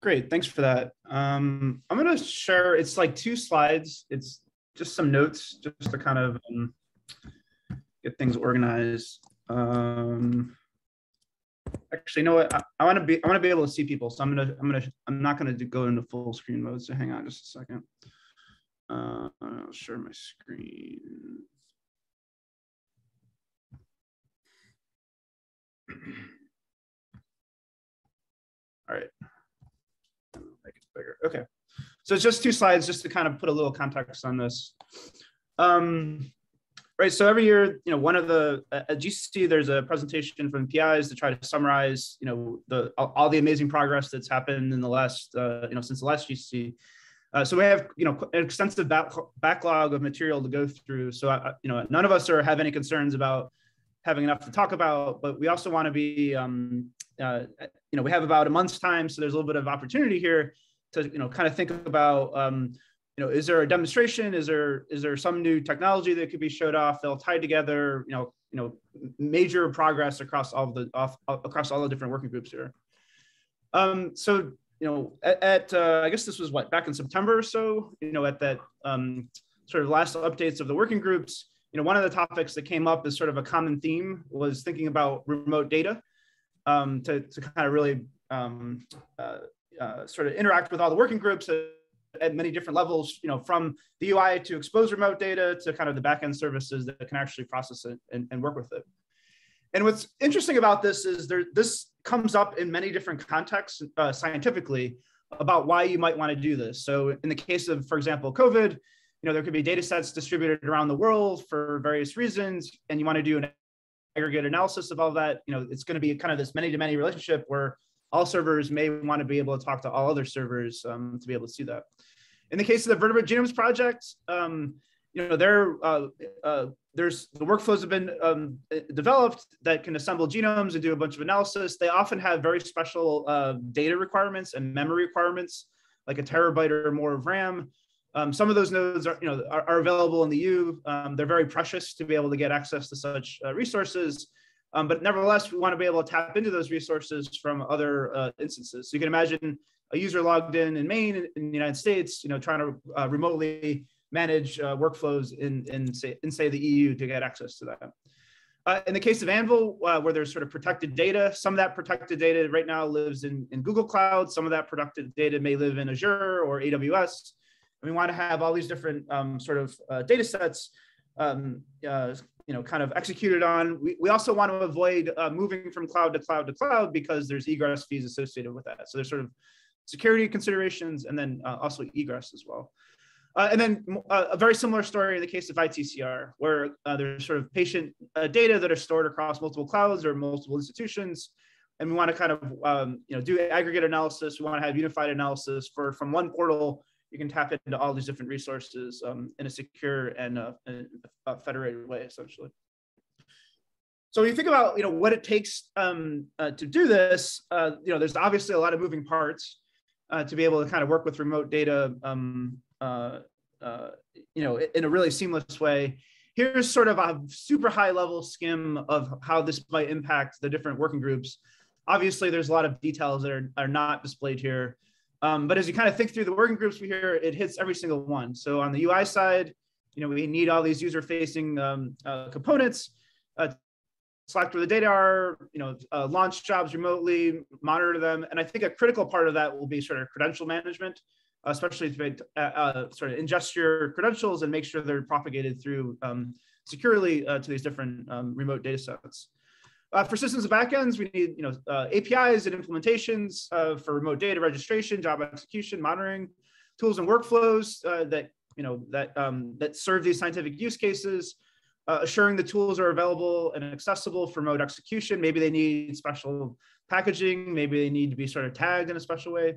Great, thanks for that. Um, I'm gonna share, it's like two slides. It's just some notes just to kind of um, get things organized. Um, actually, you know what? I, I want to be I want to be able to see people, so I'm gonna I'm gonna I'm not gonna do, go into full screen mode. So hang on just a second. Uh, I'll share my screen. All right. Bigger. Okay. So it's just two slides just to kind of put a little context on this. Um, right. So every year, you know, one of the at GCC, there's a presentation from PIs to try to summarize, you know, the all the amazing progress that's happened in the last, uh, you know, since the last GCC. Uh, so we have, you know, an extensive back, backlog of material to go through. So, I, you know, none of us are have any concerns about having enough to talk about, but we also want to be, um, uh, you know, we have about a month's time, so there's a little bit of opportunity here to, you know, kind of think about, um, you know, is there a demonstration? Is there is there some new technology that could be showed off? They'll tie together, you know, you know, major progress across all the off across all the different working groups here. Um, so you know, at, at uh, I guess this was what back in September or so. You know, at that um, sort of last updates of the working groups. You know, one of the topics that came up as sort of a common theme was thinking about remote data um, to to kind of really um, uh, uh, sort of interact with all the working groups at, at, many different levels. You know, from the UI to expose remote data to kind of the backend services that can actually process it and, and work with it. And what's interesting about this is there this comes up in many different contexts uh, scientifically about why you might want to do this. So in the case of, for example, COVID, you know, there could be data sets distributed around the world for various reasons, and you want to do an aggregate analysis of all that. You know, it's going to be kind of this many-to-many relationship where all servers may want to be able to talk to all other servers um, to be able to see that. In the case of the Vertebrate Genomes Project, um, you know, there uh, uh, there's the workflows have been um, developed that can assemble genomes and do a bunch of analysis. They often have very special uh, data requirements and memory requirements, like a terabyte or more of RAM. Um, some of those nodes are, you know, are, are available in the U. Um, they're very precious to be able to get access to such uh, resources. Um, but nevertheless, we want to be able to tap into those resources from other uh, instances. So you can imagine a user logged in in Maine in the United States, you know, trying to uh, remotely manage uh, workflows in, in, say, in, say, the EU to get access to that. Uh, in the case of Anvil, uh, where there's sort of protected data, some of that protected data right now lives in, in Google Cloud. Some of that protected data may live in Azure or AWS. And we want to have all these different um, sort of uh, data sets um, uh, you know, kind of executed on. We, we also want to avoid uh, moving from cloud to cloud to cloud because there's egress fees associated with that. So there's sort of security considerations and then uh, also egress as well. Uh, and then uh, a very similar story in the case of ITCR, where uh, there's sort of patient uh, data that are stored across multiple clouds or multiple institutions. And we want to kind of um, you know, do aggregate analysis. We want to have unified analysis for from one portal. You can tap into all these different resources um, in a secure and uh, a federated way, essentially. So when you think about you know what it takes um, uh, to do this, you know there's obviously a lot of moving parts to be able to kind of work with remote data um, uh, uh, you know, in a really seamless way. Here's sort of a super high level skim of how this might impact the different working groups. Obviously, there's a lot of details that are, are not displayed here. Um, but as you kind of think through the working groups we hear, it hits every single one. So on the UI side, you know, we need all these user facing um, uh, components uh, select where the data are, you know, uh, launch jobs remotely, monitor them. And I think a critical part of that will be sort of credential management especially to uh, uh, sort of ingest your credentials and make sure they're propagated through um, securely uh, to these different um, remote data sets. Uh, for systems and backends, we need you know uh, APIs and implementations uh, for remote data registration, job execution, monitoring, tools and workflows that you know that um, that serve these scientific use cases. assuring the tools are available and accessible for remote execution. Maybe they need special packaging. Maybe they need to be sort of tagged in a special way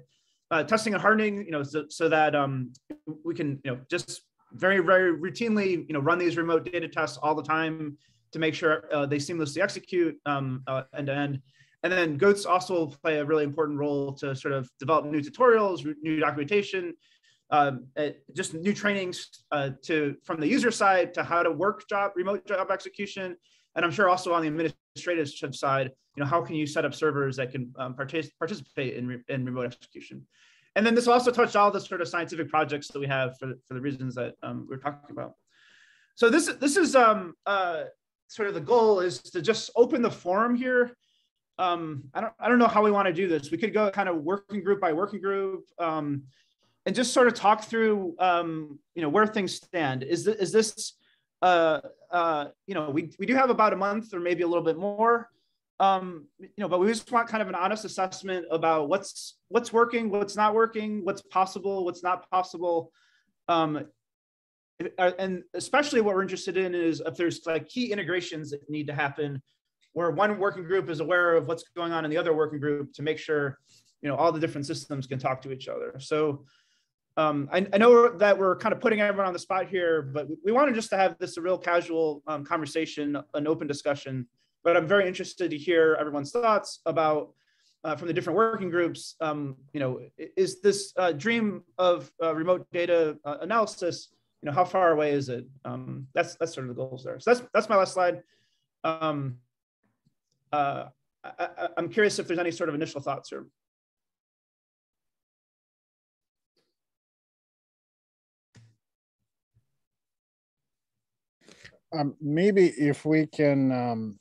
uh, testing and hardening, you know, so, so that um, we can, you know, just very, very routinely, you know, run these remote data tests all the time to make sure uh, they seamlessly execute um, uh, end to end. And then goats also play a really important role to sort of develop new tutorials, new documentation, um, just new trainings uh, to from the user side to how to work job remote job execution. And I'm sure also on the administrative side, you know, how can you set up servers that can um, partic- participate in, re- in remote execution? And then this also touched all the sort of scientific projects that we have for, for the reasons that um, we are talking about. So this, this is um, uh, sort of the goal is to just open the forum here. Um, I, don't, I don't know how we want to do this. We could go kind of working group by working group um, and just sort of talk through, um, you know, where things stand. Is, th- is this, uh, uh, you know, we, we do have about a month or maybe a little bit more um, you know, but we just want kind of an honest assessment about what's what's working, what's not working, what's possible, what's not possible. Um, and especially what we're interested in is if there's like key integrations that need to happen where one working group is aware of what's going on in the other working group to make sure you know all the different systems can talk to each other so um, I, I, know that we're kind of putting everyone on the spot here but we wanted just to have this a real casual um, conversation an open discussion but I'm very interested to hear everyone's thoughts about uh, from the different working groups. Um, you know, is this uh, dream of uh, remote data uh, analysis? You know, how far away is it? Um, that's that's sort of the goals there. So that's that's my last slide. Um, uh, I, am curious if there's any sort of initial thoughts here. Um, maybe if we can um,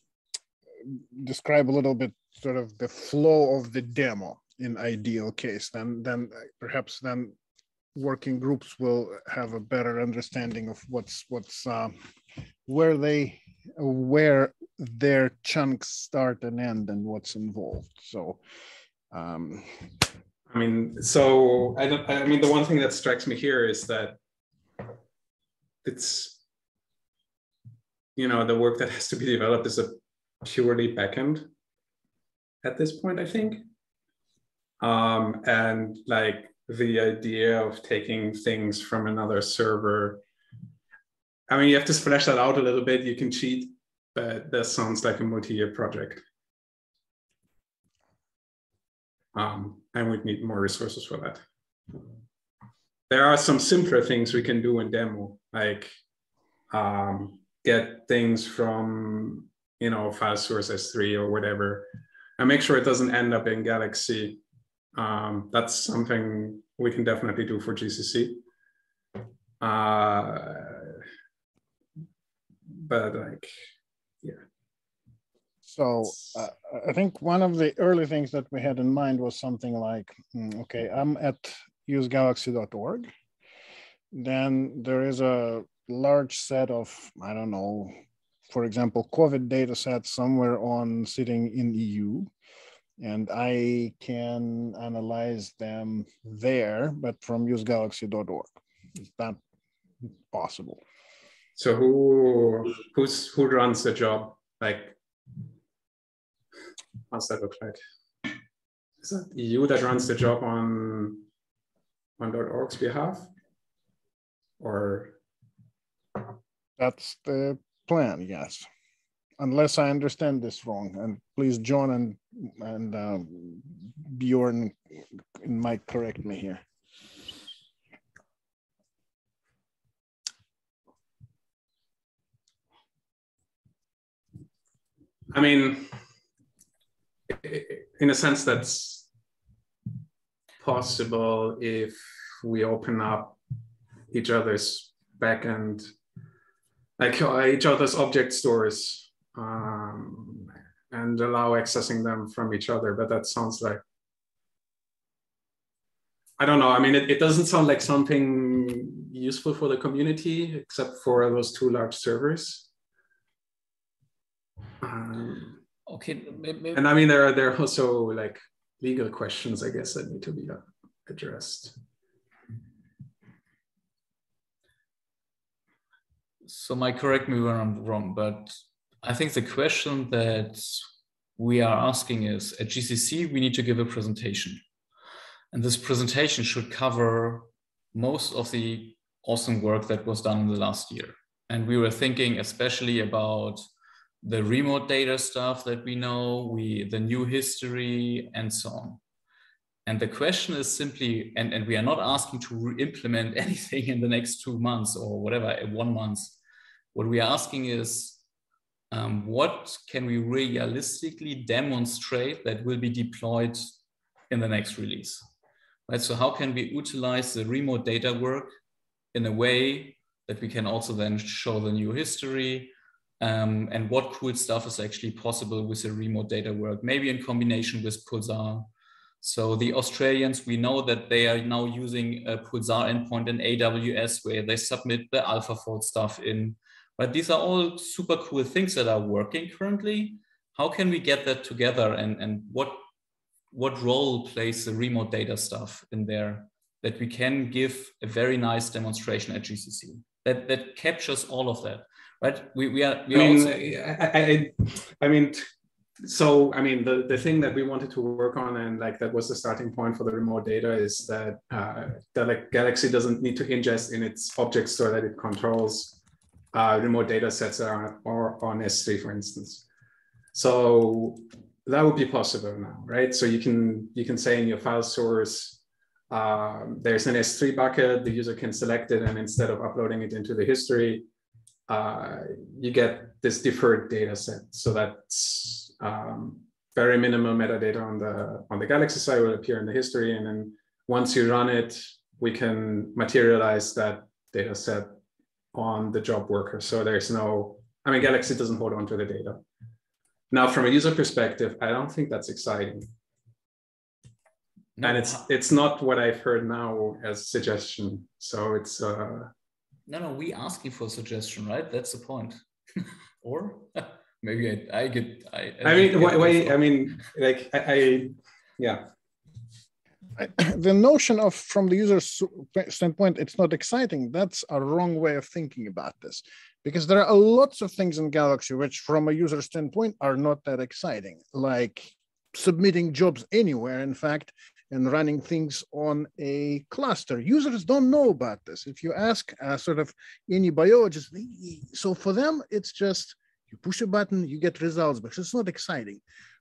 describe a little bit sort of the flow of the demo in ideal case, then then perhaps then working groups will have a better understanding of what's what's uh, where they where their chunks start and end and what's involved. So. Um, I mean, so I don't. I mean, the one thing that strikes me here is that it's you know the work that has to be developed is a purely backend at this point, I think. Um, and like the idea of taking things from another server. I mean, you have to flesh that out a little bit. You can cheat, but that sounds like a multi-year project. Um, and we'd need more resources for that. There are some simpler things we can do in demo, like um, get things from you know, file source S3 or whatever, and make sure it doesn't end up in Galaxy. Um, that's something we can definitely do for GCC. Uh, but like, yeah. So uh, I think one of the early things that we had in mind was something like, hmm, okay, I'm at usegalaxy.org. Then there is a large set of, I don't know, for example, COVID data set somewhere on sitting in EU, and I can analyze them there, but from usegalaxy.org. Is that possible? So who who's who runs the job? Like, how's that look like? Is that EU that runs the job on on .org's behalf, or? That's the plan, yes. Unless I understand this wrong, and please John and and uh, Bjorn might correct me here. I mean, in a sense, that's possible if we open up each other's backend like uh, each other's object stores um, and allow accessing them from each other. But that sounds like, I don't know. I mean, it, it doesn't sound like something useful for the community, except for those two large servers. Um, okay. Maybe. And I mean, there are, there are also like legal questions, I guess, that need to be addressed. so Mike, correct me when I'm wrong, but I think the question that we are asking is at GCC, we need to give a presentation. And this presentation should cover most of the awesome work that was done in the last year. And we were thinking especially about the remote data stuff that we know, we the new history and so on. And the question is simply, and, and we are not asking to implement anything in the next two months or whatever, one month. What we are asking is, um, what can we realistically demonstrate that will be deployed in the next release? Right. So how can we utilize the remote data work in a way that we can also then show the new history um, and what cool stuff is actually possible with the remote data work, maybe in combination with Pulsar. So the Australians, we know that they are now using a Pulsar endpoint in AWS where they submit the AlphaFold stuff in. But these are all super cool things that are working currently. How can we get that together and, and what what role plays the remote data stuff in there that we can give a very nice demonstration at GCC that, that captures all of that, right? We, we are, we I mean, also... I, I, I mean, so I mean, the, the thing that we wanted to work on and like that was the starting point for the remote data is that uh, that like Galaxy doesn't need to ingest in its object store that it controls uh, remote data sets are, or on S3, for instance. So that would be possible now, right? So you can you can say in your file source, um, there's an S3 bucket, the user can select it, and instead of uploading it into the history, uh, you get this deferred data set. So that's um, very minimal metadata on the on the Galaxy side will appear in the history, and then once you run it, we can materialize that data set on the job worker. So there's no, I mean, Galaxy doesn't hold on to the data. Now, from a user perspective, I don't think that's exciting. No. And it's it's not what I've heard now as suggestion. So it's uh no no we asking for suggestion, right? That's the point. or maybe I, I get I I, I mean why, why I mean like I, I yeah the notion of from the user's standpoint it's not exciting that's a wrong way of thinking about this because there are lots of things in Galaxy which, from a user standpoint, are not that exciting, like submitting jobs anywhere, in fact, and running things on a cluster. Users don't know about this. If you ask uh, sort of any biologist, so for them, it's just you push a button, you get results, but it's not exciting.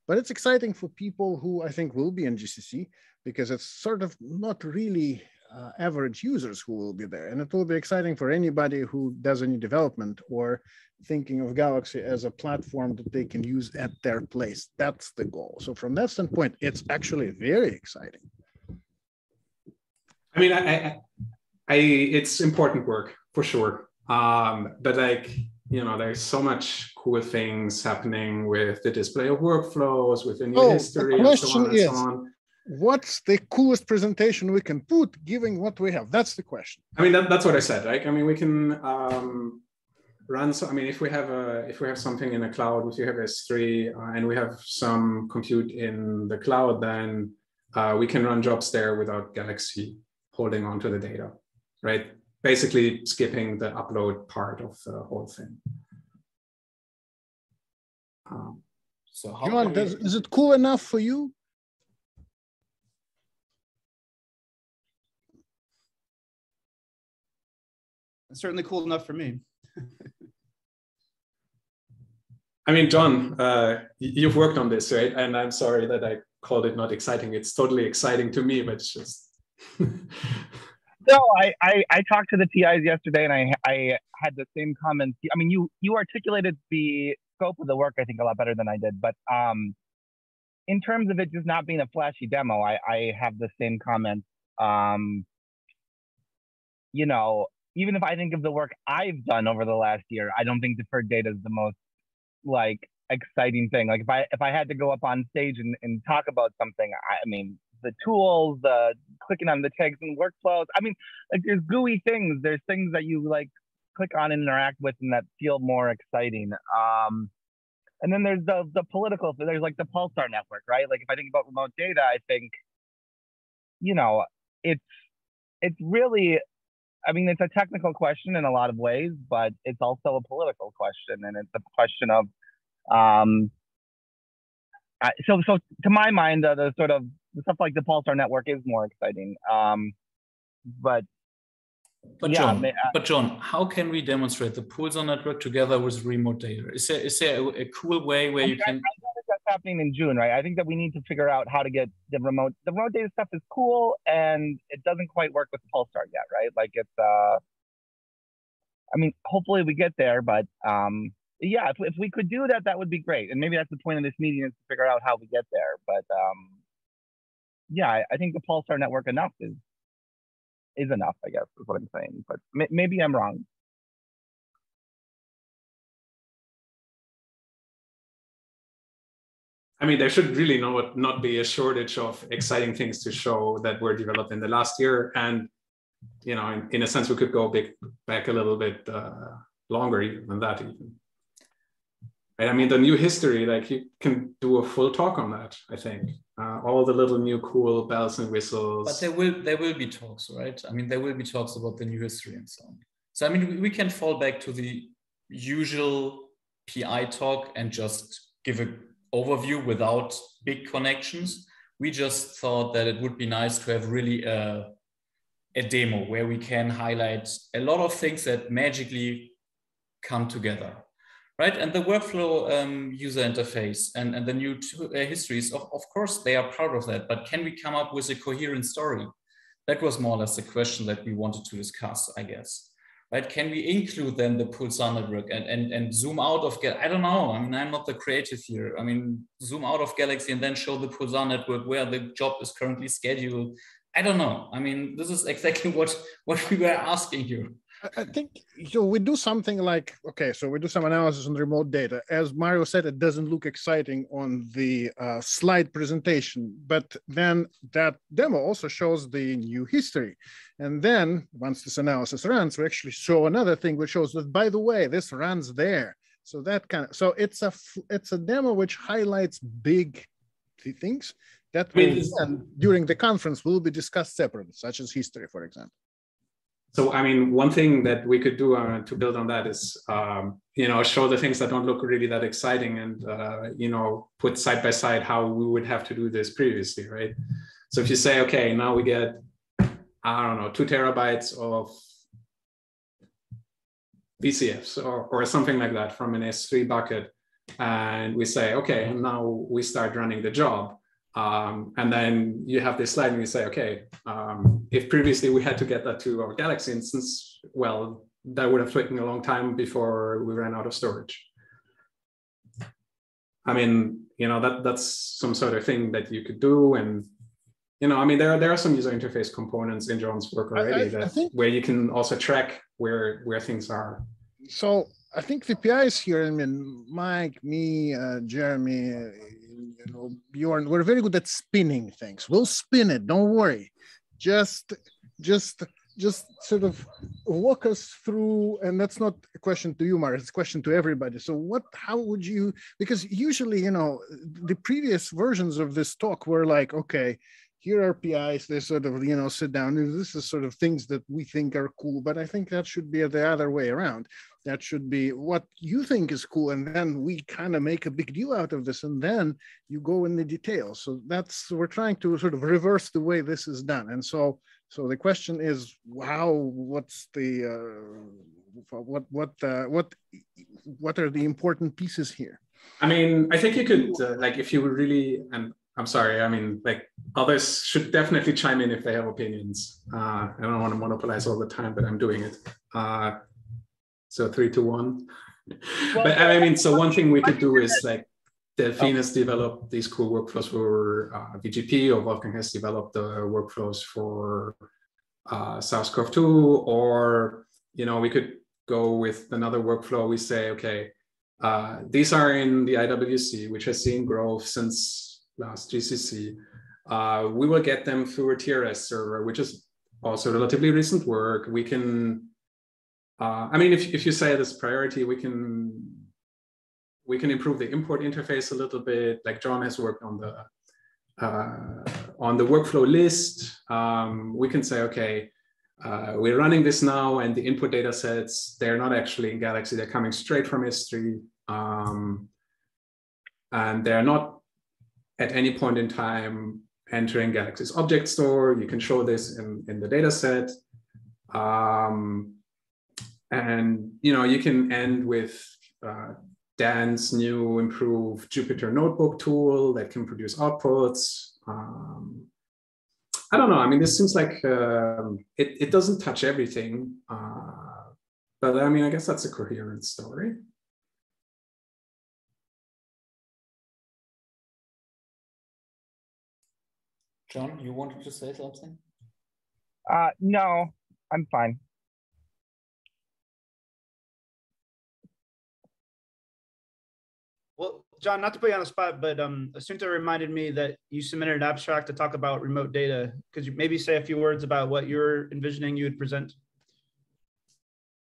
But it's exciting for people who I think will be in GCC because it's sort of not really uh, average users who will be there. And it will be exciting for anybody who does any development or thinking of Galaxy as a platform that they can use at their place. That's the goal. So from that standpoint, it's actually very exciting. I mean, I, I, I it's important work for sure. Um, but like, you know, there's so much cool things happening with the display of workflows, with the new oh, history, and so on and is, so on. what's the coolest presentation we can put given what we have? That's the question. I mean that, that's what i said right? I mean we can um, run so i mean if we have a if we have something in the cloud if you have s3 uh, and we have some compute in the cloud then uh, we can run jobs there without galaxy holding on to the data right basically skipping the upload part of the whole thing um, so John, does, is it cool enough for you It's certainly cool enough for me. I mean, John, uh, you've worked on this, right? And I'm sorry that I called it not exciting. It's totally exciting to me, but it's just. no, I, I, I talked to the TIs yesterday, and I I had the same comments. I mean, you you articulated the scope of the work, I think, a lot better than I did. But um, in terms of it just not being a flashy demo, I I have the same comments. Um, you know, even if I think of the work I've done over the last year, I don't think deferred data is the most like exciting thing. Like if I if I had to go up on stage and, and talk about something, I, I mean the tools, the clicking on the tags and workflows. I mean, like there's GUI things. There's things that you like click on and interact with and that feel more exciting. Um, and then there's the the political. There's like the Pulsar network, right? Like if I think about remote data, I think, you know, it's it's really I mean, it's a technical question in a lot of ways, but it's also a political question, and it's a question of, um, so so to my mind, uh, the sort of stuff like the Pulsar network is more exciting. Um, but but yeah, John, uh, but John, how can we demonstrate the Pulsar network together with remote data? Is there is there a, a cool way where you can? That's happening in June, right? I think that we need to figure out how to get the remote. The remote data stuff is cool, and it doesn't quite work with Pulsar yet, right? Like it's. uh I mean, hopefully we get there, but um, yeah, if, if we could do that, that would be great. And maybe that's the point of this meeting is to figure out how we get there. But um, yeah, I, think the Pulsar network enough is is enough. I guess is what I'm saying. But may, maybe I'm wrong. I mean, there should really not not be a shortage of exciting things to show that were developed in the last year, and you know, in, in a sense, we could go big, back a little bit uh, longer even than that even. I mean, the new history, like you can do a full talk on that. I think uh, all the little new cool bells and whistles. But there will there will be talks, right? I mean, there will be talks about the new history and so on. So I mean, we, we can fall back to the usual PI talk and just give a overview without big connections. We just thought that it would be nice to have really a, a demo where we can highlight a lot of things that magically come together, right? And the workflow um, user interface and, and the new uh, histories, of, of course, they are part of that, but can we come up with a coherent story? That was more or less the question that we wanted to discuss, I guess right? Can we include then the pulsar network and, and, and zoom out of, I don't know. I mean, I'm not the creative here. I mean, zoom out of Galaxy and then show the pulsar network where the job is currently scheduled. I don't know. I mean, this is exactly what, what we were asking here. I think so. We do something like okay, so we do some analysis on remote data. As Mario said, it doesn't look exciting on the uh, slide presentation, but then that demo also shows the new history. And then once this analysis runs, we actually show another thing which shows that by the way, this runs there. So that kind of so it's a it's a demo which highlights big things that will, during the conference will be discussed separately, such as history, for example so i mean one thing that we could do uh, to build on that is um, you know show the things that don't look really that exciting and uh, you know put side by side how we would have to do this previously right so if you say okay now we get i don't know two terabytes of VCFs or, or something like that from an S3 bucket. And we say, okay, and now we start running the job. Um, and then you have this slide and you say, okay, um, if previously we had to get that to our Galaxy instance, well, that would have taken a long time before we ran out of storage. I mean, you know, that that's some sort of thing that you could do. And, you know, I mean, there are, there are some user interface components in John's work already I, I, that, I think, where you can also track where, where things are. So I think the PIs here, I mean, Mike, me, uh, Jeremy, you know, Bjorn, we're very good at spinning things. We'll spin it. Don't worry. Just, just, just sort of walk us through. And that's not a question to you, Mark. It's a question to everybody. So, what? How would you? Because usually, you know, the previous versions of this talk were like, okay, here are PIs. They sort of, you know, sit down. This is sort of things that we think are cool. But I think that should be the other way around that should be what you think is cool and then we kind of make a big deal out of this and then you go in the details. So that's we're trying to sort of reverse the way this is done. And so so the question is how what's the uh, what what uh, what what are the important pieces here? I mean i think you could uh, like if you really and i'm sorry i mean like others should definitely chime in if they have opinions. Uh, i don't want to monopolize all the time but i'm doing it. Uh, so three to one. Well, but I mean, so one thing we could do is like Delphine has developed these cool workflows for uh, VGP, or Wolfgang has developed the workflows for uh, SARS-CoV-2, or you know, we could go with another workflow. We say, okay, uh, these are in the IWC, which has seen growth since last GCC. Uh, we will get them through a TRS server, which is also relatively recent work. We can uh, I mean, if, if you say this priority, we can we can improve the import interface a little bit. Like John has worked on the uh, on the workflow list. Um, we can say, okay, uh, we're running this now, and the input data sets they're not actually in Galaxy; they're coming straight from S3, um, and they're not at any point in time entering Galaxy's object store. You can show this in, in the data set. Um, and you know, you can end with uh, Dan's new improved Jupyter Notebook tool that can produce outputs. Um, I don't know. I mean, this seems like um, it, it doesn't touch everything, uh, but I mean, I guess that's a coherent story. John, you wanted to say something? Uh, no, I'm fine. Well, John, not to put you on the spot, but um, Assunta reminded me that you submitted an abstract to talk about remote data. Could you maybe say a few words about what you're envisioning you would present?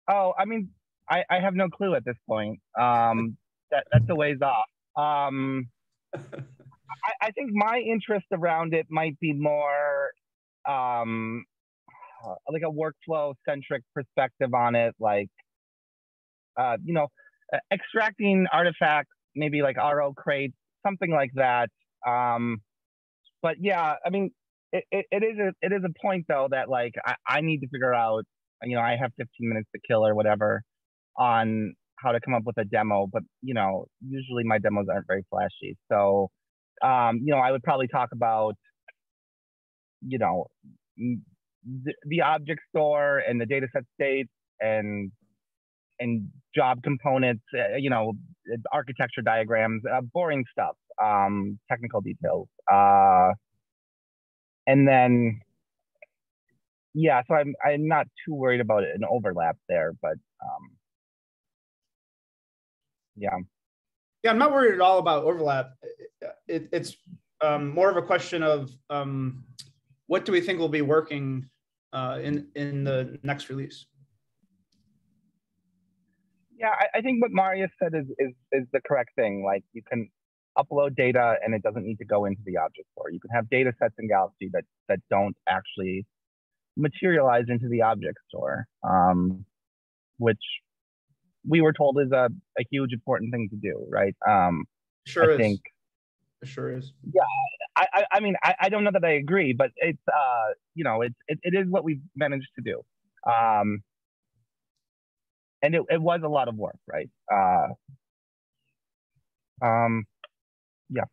Oh, I mean, I, I have no clue at this point. Um, that, that's a ways off. Um, I, I think my interest around it might be more um, like a workflow centric perspective on it, like, uh, you know, extracting artifacts, maybe like RO crates, something like that. Um, but yeah, I mean, it, it, it is a it is a point though that like I, I need to figure out. You know, I have 15 minutes to kill or whatever on how to come up with a demo, but you know, usually my demos aren't very flashy. So, um, you know, I would probably talk about, you know, the, the object store and the data set states and and job components, uh, you know, architecture diagrams, uh, boring stuff, um, technical details. Uh, and then, yeah, so I'm, I'm not too worried about an overlap there, but um, yeah. Yeah, I'm not worried at all about overlap. It, it's um, more of a question of um, what do we think will be working uh, in in the next release. Yeah, I, I, think what Marius said is, is is the correct thing. Like you can upload data and it doesn't need to go into the object store. You can have data sets in Galaxy that that don't actually materialize into the object store, um, which we were told is a, a huge important thing to do, right? Um, sure I is. think it sure is. Yeah, I, I, I mean, I, I don't know that I agree, but it's, uh, you know, it's, it, it is what we've managed to do. Um, and it, it was a lot of work, right? Uh, um, yeah.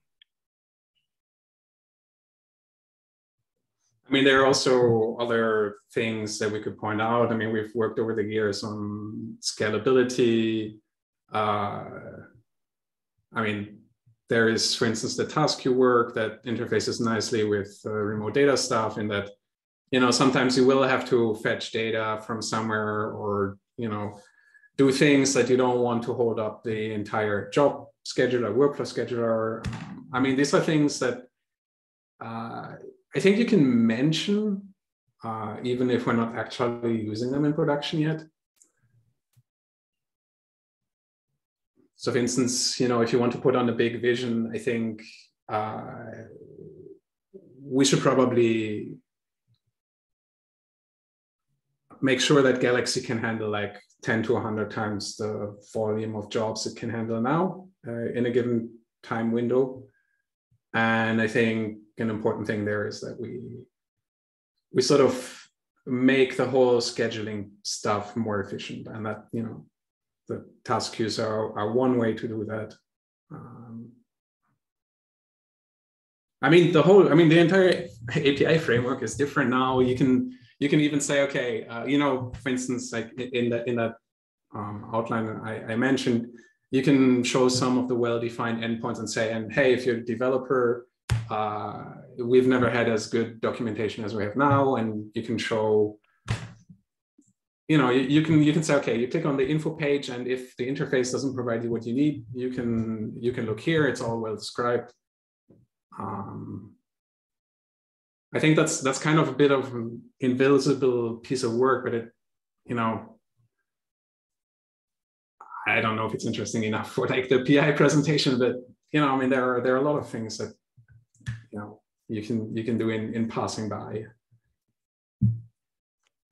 I mean, there are also other things that we could point out. I mean, we've worked over the years on scalability. Uh, I mean, there is, for instance, the task queue work that interfaces nicely with uh, remote data stuff in that, you know, sometimes you will have to fetch data from somewhere or, you know, do things that you don't want to hold up the entire job scheduler, workflow scheduler. I mean, these are things that uh, I think you can mention, uh, even if we're not actually using them in production yet. So for instance, you know, if you want to put on a big vision, I think uh, we should probably make sure that Galaxy can handle like 10 to 100 times the volume of jobs it can handle now uh, in a given time window. And I think an important thing there is that we we sort of make the whole scheduling stuff more efficient. And that you know the task queues are, are one way to do that. Um, i mean the whole i mean the entire api framework is different now. You can you can even say okay uh, you know for instance like in that in that um, outline I, I mentioned you can show some of the well-defined endpoints and say and hey if you're a developer uh, we've never had as good documentation as we have now and you can show you know you, you, can you can say okay you click on the info page and if the interface doesn't provide you what you need you can you can look here it's all well described. Um, i think that's that's kind of a bit of an invisible piece of work but it you know i don't know if it's interesting enough for like the pi presentation but you know i mean there are there are a lot of things that you know you can you can do in in passing by.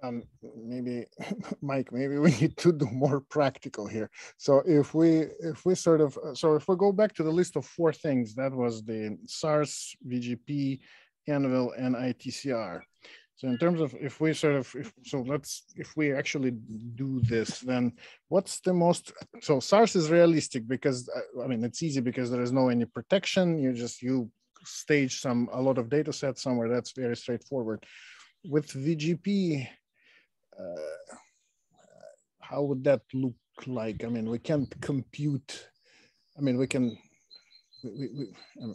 Um, maybe mike maybe we need to do more practical here. So if we if we sort of so if we go back to the list of four things that was the sars vgp anvil and itcr so in terms of if we sort of if, so let's if we actually do this then what's the most so sars is realistic because i mean it's easy because there is no any protection. You just you stage some a lot of data sets somewhere. That's very straightforward. With vgp uh, how would that look like? I mean we can't compute i mean we can we, we, I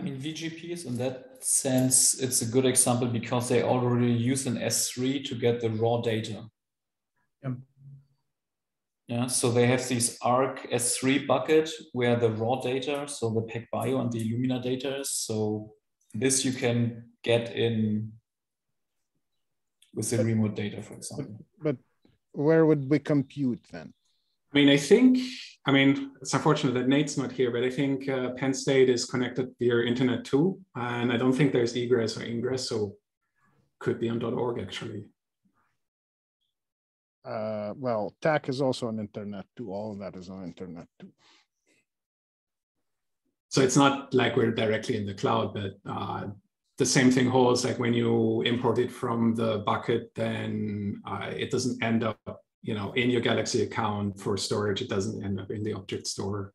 I mean, VGPs in that sense, it's a good example because they already use an S3 to get the raw data. Yeah. Yeah, so they have this ARC S3 bucket where the raw data, so the PacBio and the Illumina data is. So this you can get in with the but, remote data, for example. But, but where would we compute then? I mean, I think, I mean, it's unfortunate that Nate's not here, but I think uh, Penn State is connected via Internet2. And I don't think there's egress or ingress, so could be on .org actually. Uh, well, TACC is also on internet too. All of that is on internet too. So it's not like we're directly in the cloud, but uh, the same thing holds like when you import it from the bucket, then uh, it doesn't end up you know, in your Galaxy account for storage, it doesn't end up in the object store.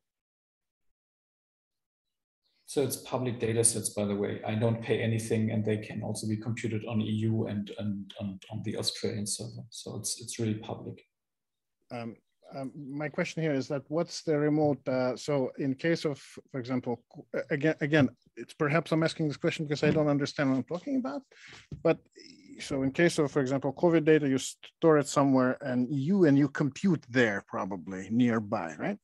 So it's public data sets, by the way. I don't pay anything, and they can also be computed on EU and and, and on the Australian server. So it's it's really public. Um, um, my question here is that what's the remote? Uh, so in case of, for example, again, again, it's perhaps I'm asking this question because I don't understand what I'm talking about, but so in case of, for example, COVID data, you store it somewhere and you and you compute there probably nearby, right?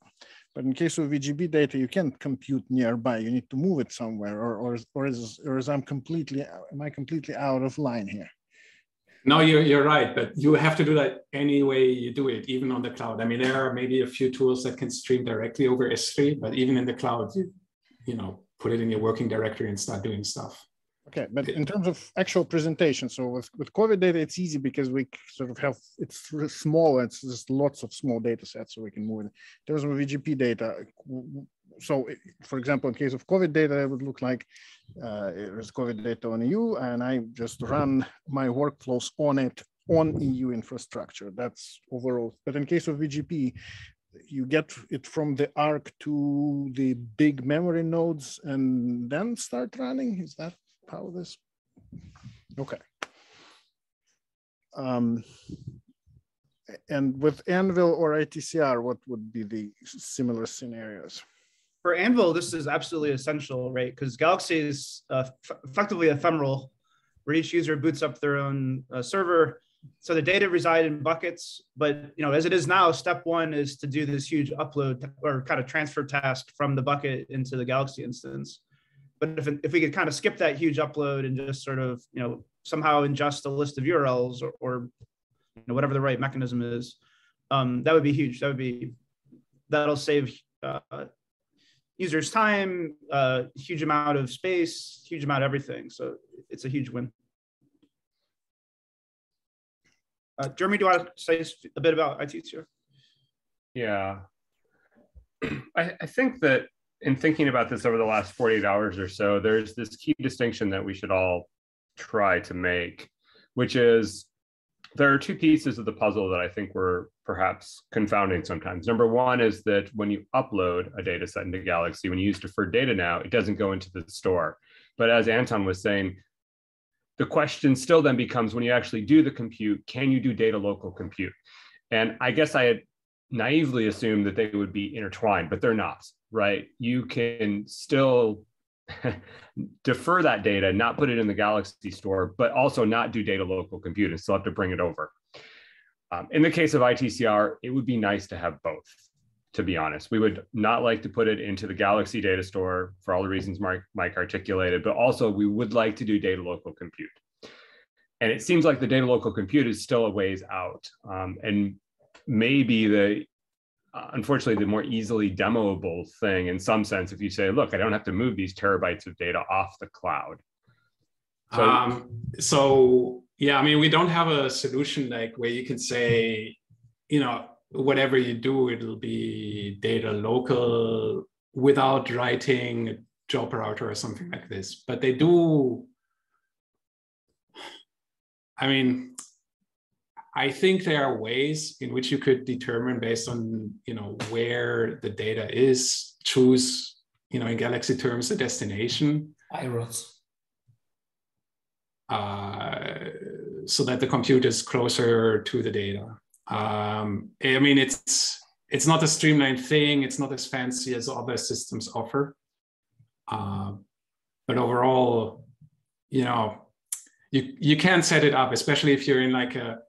But in case of VGP data, you can't compute nearby. You need to move it somewhere, or or or is or is I'm completely am I completely out of line here? No, you're you're right, but you have to do that any way you do it, even on the cloud. I mean, there are maybe a few tools that can stream directly over S3, but even in the cloud, you you know put it in your working directory and start doing stuff. Okay, but in terms of actual presentation, so with, with COVID data, it's easy because we sort of have, it's small, it's just lots of small data sets so we can move it. In terms of VGP data, so for example, in case of COVID data, it would look like uh, there's COVID data on EU and I just run my workflows on it on EU infrastructure. That's overall. But in case of VGP, you get it from the ARC to the big memory nodes and then start running. Is that how this? Okay. Um, and with Anvil or ITCR, what would be the similar scenarios? For Anvil, this is absolutely essential, right? Because Galaxy is uh, effectively ephemeral, where each user boots up their own uh, server. So the data reside in buckets, but you know, as it is now, step one is to do this huge upload or kind of transfer task from the bucket into the Galaxy instance. But if, if we could kind of skip that huge upload and just sort of, you know, somehow ingest a list of URLs or, or you know, whatever the right mechanism is, um, that would be huge. That would be, that'll save uh, users time, uh, huge amount of space, huge amount of everything. So it's a huge win. Uh, Jeremy, do you want to say a bit about ITCR? Yeah. I, I think that in thinking about this over the last 48 hours or so, there's this key distinction that we should all try to make, which is there are two pieces of the puzzle that I think were perhaps confounding sometimes. Number one is that when you upload a data set into Galaxy, when you use deferred data now, it doesn't go into the store. But as Anton was saying, the question still then becomes when you actually do the compute, can you do data local compute? And I guess I had naively assumed that they would be intertwined, but they're not right? You can still defer that data, not put it in the Galaxy store, but also not do data local compute and still have to bring it over. Um, in the case of ITCR, it would be nice to have both, to be honest. We would not like to put it into the Galaxy data store for all the reasons Mike, Mike articulated, but also we would like to do data local compute. And it seems like the data local compute is still a ways out. Um, and maybe the uh, unfortunately the more easily demoable thing in some sense if you say look i don't have to move these terabytes of data off the cloud. So, um, so yeah i mean we don't have a solution like where you can say you know whatever you do it'll be data local without writing a job router or something like this. But they do i mean I think there are ways in which you could determine based on you know where the data is, choose you know in Galaxy terms the destination. IROS. Uh, so that the compute is closer to the data. Um, I mean, it's it's not a streamlined thing. It's not as fancy as other systems offer. Uh, but overall, you know, you you can set it up, especially if you're in like a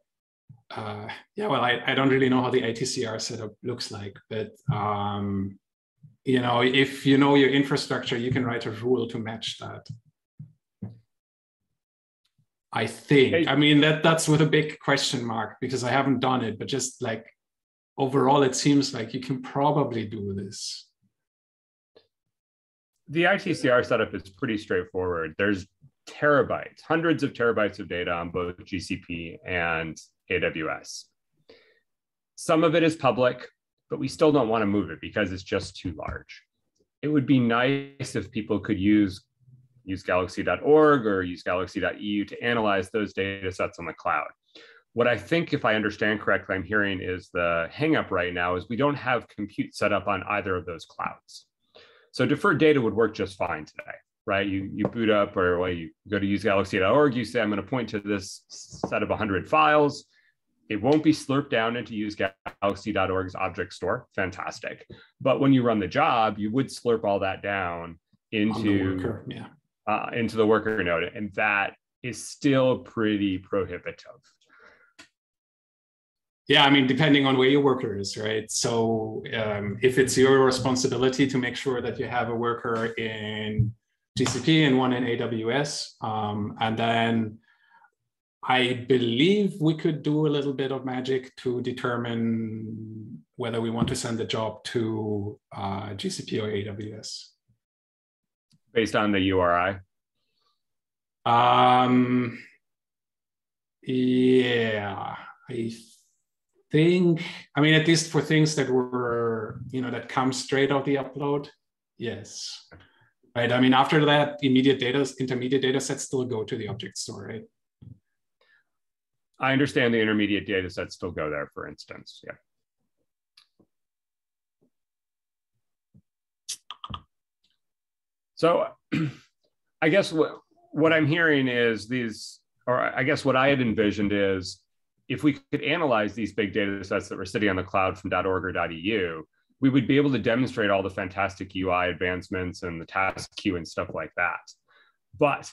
uh, yeah, well, I, I don't really know how the ITCR setup looks like, but um, you know, if you know your infrastructure, you can write a rule to match that. I think. I mean, that that's with a big question mark because I haven't done it, but just like overall, it seems like you can probably do this. The ITCR setup is pretty straightforward. There's terabytes, hundreds of terabytes of data on both GCP and AWS. Some of it is public, but we still don't want to move it because it's just too large. It would be nice if people could use use galaxy.org or use galaxy.eu to analyze those data sets on the cloud. What I think, if I understand correctly, I'm hearing is the hangup right now is we don't have compute set up on either of those clouds. So deferred data would work just fine today, right? You, you boot up or well, you go to use galaxy.org, you say, I'm going to point to this set of 100 files. It won't be slurped down into use galaxy.org's object store. Fantastic. But when you run the job, you would slurp all that down into worker, yeah uh, into the worker node, and that is still pretty prohibitive. Yeah, I mean, depending on where your worker is, right? So um, if it's your responsibility to make sure that you have a worker in GCP and one in AWS, um, and then I believe we could do a little bit of magic to determine whether we want to send the job to uh, GCP or AWS based on the URI? Um, yeah, I think, I mean, at least for things that were, you know, that come straight off the upload, yes. Right. I mean, after that, immediate data, intermediate data sets still go to the object store, right? I understand the intermediate data sets still go there, for instance. Yeah. So I guess what, what I'm hearing is these, or I guess what I had envisioned is if we could analyze these big data sets that were sitting on the cloud from .org or .eu, we would be able to demonstrate all the fantastic UI advancements and the task queue and stuff like that. But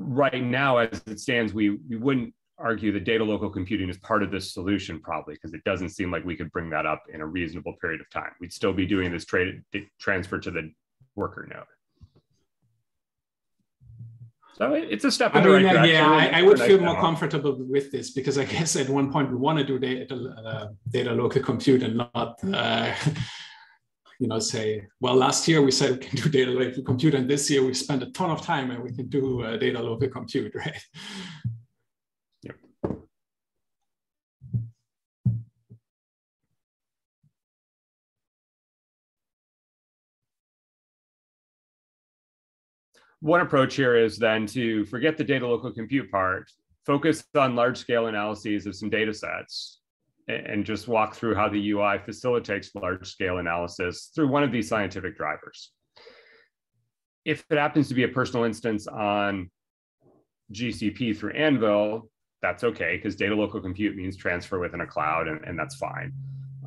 right now, as it stands, we, we wouldn't argue that data local computing is part of this solution probably because it doesn't seem like we could bring that up in a reasonable period of time. We'd still be doing this trade transfer to the worker node. So it's a step in I the mean, right direction. Yeah, I, I would feel more comfortable with this because I guess at one point we want to do data, uh, data local compute and not, uh, you know, say, well, last year we said we can do data local compute, and this year we spent a ton of time and we can do uh, data local compute, right? One approach here is then to forget the data local compute part, focus on large scale analyses of some data sets, and, just walk through how the UI facilitates large scale analysis through one of these scientific drivers. If it happens to be a personal instance on GCP through Anvil, that's okay because data local compute means transfer within a cloud, and, and that's fine.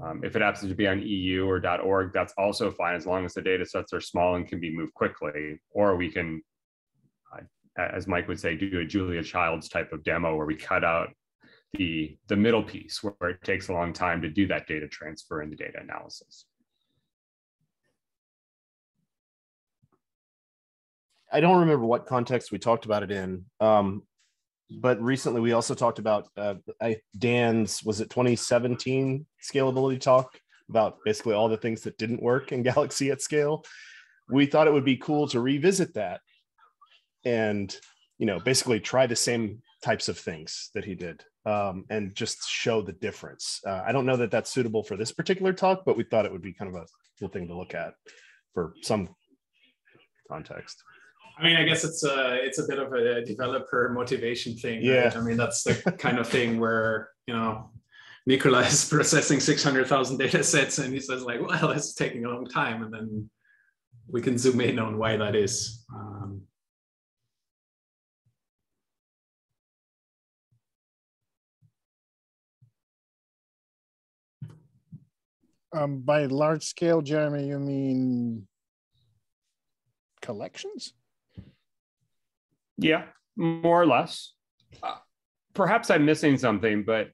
Um, if it happens to be on EU or .org, that's also fine as long as the data sets are small and can be moved quickly. Or we can, uh, as Mike would say, do a Julia Childs type of demo where we cut out the, the middle piece where it takes a long time to do that data transfer and the data analysis. I don't remember what context we talked about it in. Um, but recently we also talked about uh, I, Dan's was it 2017 scalability talk about basically all the things that didn't work in Galaxy at scale. We thought it would be cool to revisit that and you know basically try the same types of things that he did um, and just show the difference. Uh, I don't know that that's suitable for this particular talk, but we thought it would be kind of a cool thing to look at for some context. I mean, I guess it's a it's a bit of a developer motivation thing. Yeah. Right? I mean, that's the kind of thing where you know Nicola is processing six hundred thousand data sets, and he says like, "Well, it's taking a long time," and then we can zoom in on why that is. Um, Um, by large scale, Jeremy, you mean collections? Yeah, more or less. Uh, perhaps I'm missing something, but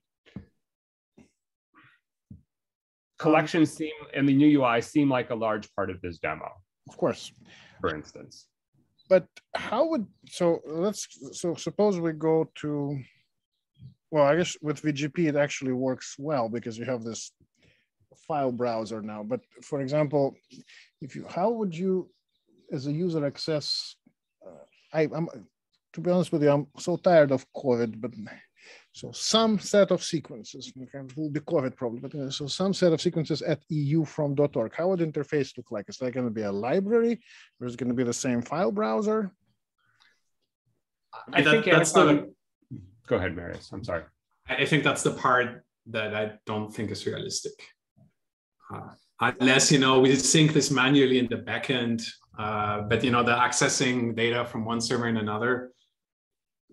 collections seem and the new UI seem like a large part of this demo, Of course. for instance. But how would so let's so suppose we go to well, I guess with VGP it actually works well because you have this file browser now. But for example, if you how would you as a user access uh, I, I'm to be honest with you, I'm so tired of COVID, but so some set of sequences, okay, it will be COVID probably, but uh, so some set of sequences at EU from dot .org. How would the interface look like? Is that going to be a library, or is it going to be the same file browser? I That- think that's Anton- the Go ahead, Marius. I'm sorry. I think that's the part that I don't think is realistic. Uh, unless you know we sync this manually in the backend, uh, but you know the accessing data from one server and another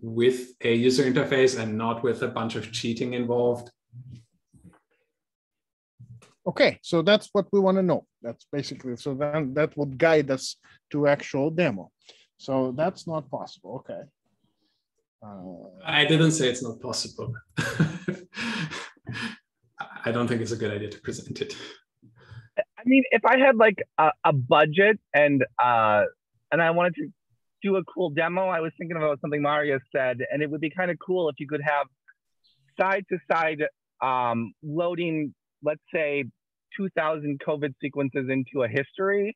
with a user interface and not with a bunch of cheating involved. Okay, so that's what we want to know. That's basically so then that would guide us to actual demo. So that's not possible. Okay. Uh, I didn't say it's not possible. I don't think it's a good idea to present it. Mean, if I had like a, a budget and uh, and I wanted to do a cool demo, I was thinking about something Mario said, and it would be kind of cool if you could have side to side um, loading, let's say, 2,000 COVID sequences into a history.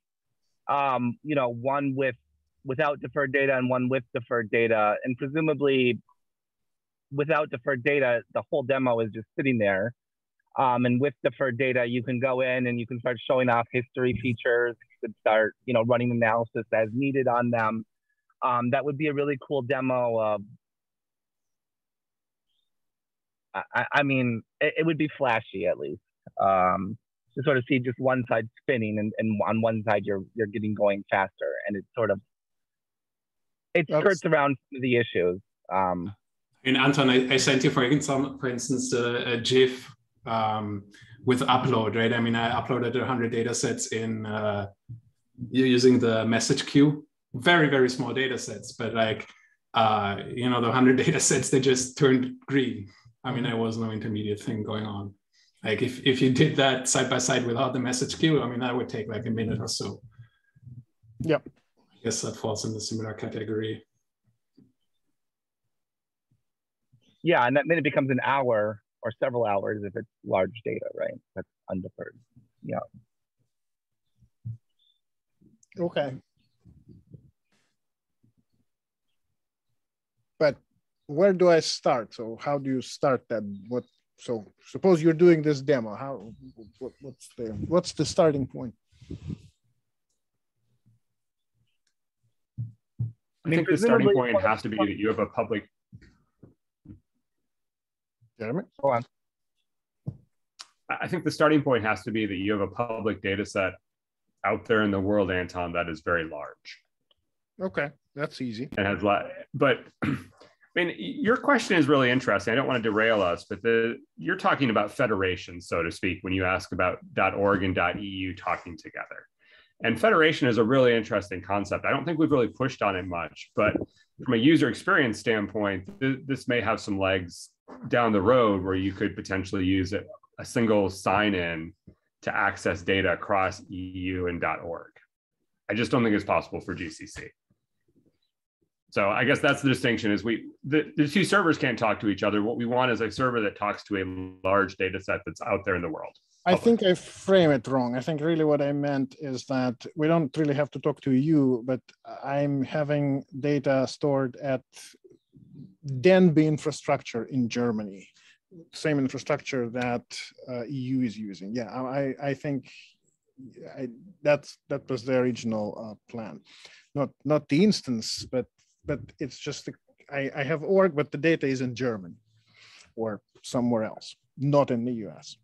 Um, you know, one with without deferred data and one with deferred data, and presumably without deferred data, the whole demo is just sitting there. Um, and with deferred data, you can go in and you can start showing off history features. You could start, you know, running analysis as needed on them. Um, that would be a really cool demo. Of, I- I, I mean, it, it would be flashy at least um, to sort of see just one side spinning and, and on one side you're you're getting going faster, and it sort of it That's- skirts around the issues. Um, And Anton, I, I sent you, for instance, for instance, a, a GIF um, with upload, right? I mean, I uploaded 100 data sets in uh, using the message queue. Very, very small data sets, but like, uh, you know, the 100 data sets, they just turned green. I mean, there was no intermediate thing going on. Like if, if you did that side by side without the message queue, I mean, that would take like a minute or so. Yep. I guess that falls in the similar category. yeah, and that, then it becomes an hour or several hours if it's large data, right? That's undeferred. Yeah. okay. But where do I start? So how do you start that? What? So suppose you're doing this demo. How? What, what's the what's the starting point? I mean, think the starting point has to be that you have a public Jeremy. Go on. I think the starting point has to be that you have a public data set out there in the world, Anton, that is very large Okay, that's easy. and has a lot. But I mean, your question is really interesting. I don't want to derail us, but the you're talking about federation, so to speak, when you ask about .org and .eu talking together. And federation is a really interesting concept. I don't think we've really pushed on it much, but from a user experience standpoint, th- this may have some legs down the road where you could potentially use a, a single sign-in to access data across EU and .org. I just don't think it's possible for GCC. So I guess that's the distinction is we the, the two servers can't talk to each other. What we want is a server that talks to a large data set that's out there in the world. I think I frame it wrong. I think really what I meant is that we don't really have to talk to you, but I'm having data stored at de.NBI infrastructure in Germany, same infrastructure that uh, EU is using. Yeah, I, I think I, that's that was the original uh, plan, not not the instance, but but it's just the, I, I have org, but the data is in German or somewhere else, not in the US.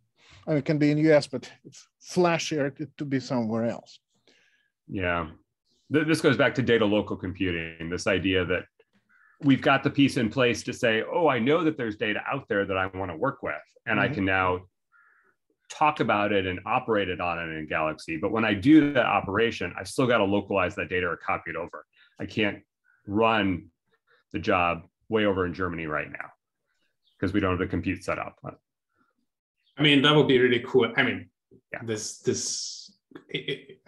I mean, it can be in US, but it's flashier to be somewhere else. Yeah. This goes back to data local computing, this idea that we've got the piece in place to say, oh, I know that there's data out there that I want to work with. And I Mhm. can now talk about it and operate it on it in Galaxy. But when I do that operation, I still got to localize that data or copy it over. I can't run the job way over in Germany right now because we don't have the compute set up. I mean, that would be really cool. I mean, yeah. this this it,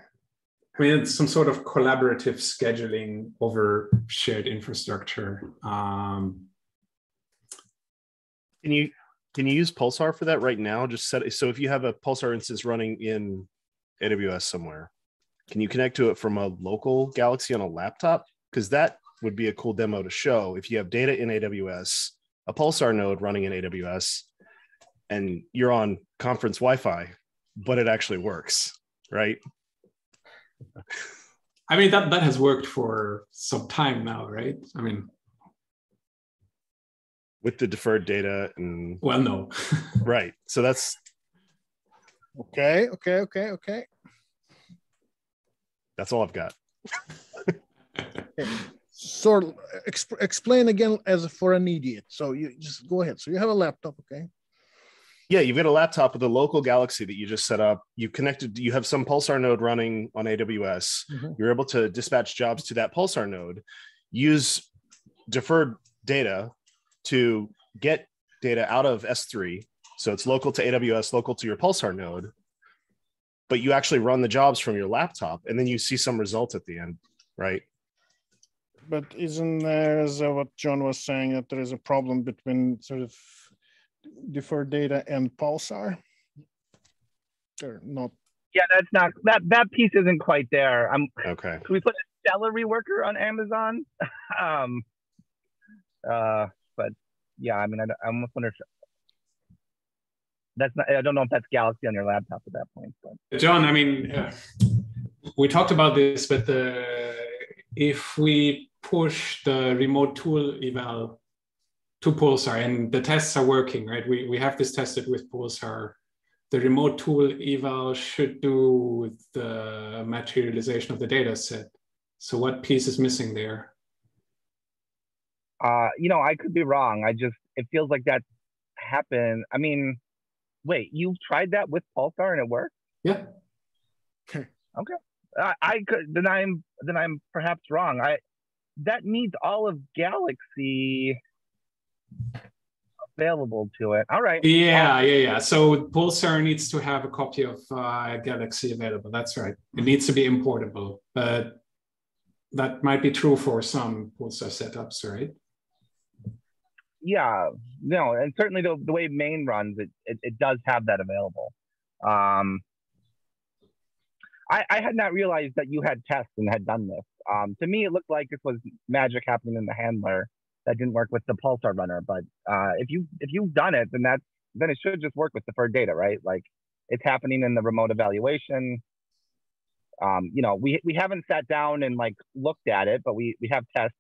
I mean, it's some sort of collaborative scheduling over shared infrastructure. Um, can you can you use Pulsar for that right now? Just set it so if you have a Pulsar instance running in AWS somewhere, can you connect to it from a local Galaxy on a laptop? Because that would be a cool demo to show. If you have data in AWS, a Pulsar node running in AWS, and you're on conference Wi-Fi, but it actually works, right? I mean that that has worked for some time now, right? I mean, with the deferred data and well, no, right. So that's okay, okay, okay, okay. That's all I've got. okay. So exp- explain again as for an idiot. So you just go ahead. So you have a laptop, okay? Yeah, you've got a laptop with a local Galaxy that you just set up. You connected, you have some Pulsar node running on AWS. Mm-hmm. You're able to dispatch jobs to that Pulsar node, use deferred data to get data out of S3. So it's local to AWS, local to your Pulsar node, but you actually run the jobs from your laptop and then you see some result at the end, right? But isn't there, as what John was saying, that there is a problem between sort of deferred data and pulsar they're not? Yeah that's not that that piece isn't quite there. I'm okay. we put a celery worker on amazon? Um uh but yeah i mean i, I almost wonder if that's not i don't know if that's galaxy on your laptop at that point but. John i mean uh, we talked about this but the if we push the remote tool eval to Pulsar, and the tests are working, right? We, we have this tested with Pulsar. The remote tool eval should do with the materialization of the data set. So what piece is missing there? Uh, you know, I could be wrong. I just, it feels like that happened. I mean, wait, you tried that with Pulsar and it worked? Yeah. okay. I, I could, then I'm, then I'm perhaps wrong. I, that needs all of Galaxy available to it. All right. Yeah, yeah, yeah. So Pulsar needs to have a copy of uh, Galaxy available. That's right. It needs to be importable, but that might be true for some Pulsar setups, right? Yeah, no, and certainly the, the way main runs, it, it, it does have that available. Um, I, I had not realized that you had tests and had done this. Um, to me, it looked like this was magic happening in the handler that didn't work with the Pulsar runner. But uh, if you if you've done it, then that's then it should just work with deferred data, right? Like it's happening in the remote evaluation. Um, you know, we we haven't sat down and like looked at it, but we we have tests,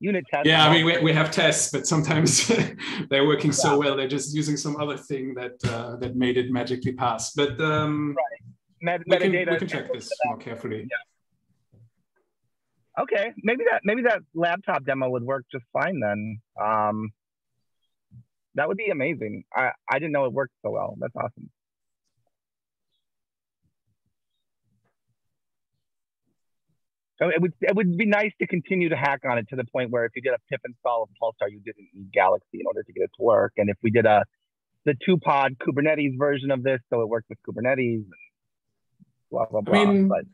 unit tests. Yeah, I mean, we, we have tests, but sometimes they're working yeah. so well, they're just using some other thing that uh, that made it magically pass. But um, right. Met- we, can, we can check this more carefully. Yeah okay, maybe that maybe that laptop demo would work just fine then. Um, that would be amazing. I I didn't know it worked so well. That's awesome. So it would it would be nice to continue to hack on it to the point where if you did a pip install of Pulsar, you didn't need Galaxy in order to get it to work. And if we did a the two pod Kubernetes version of this, so it worked with Kubernetes, blah blah blah. I mean, but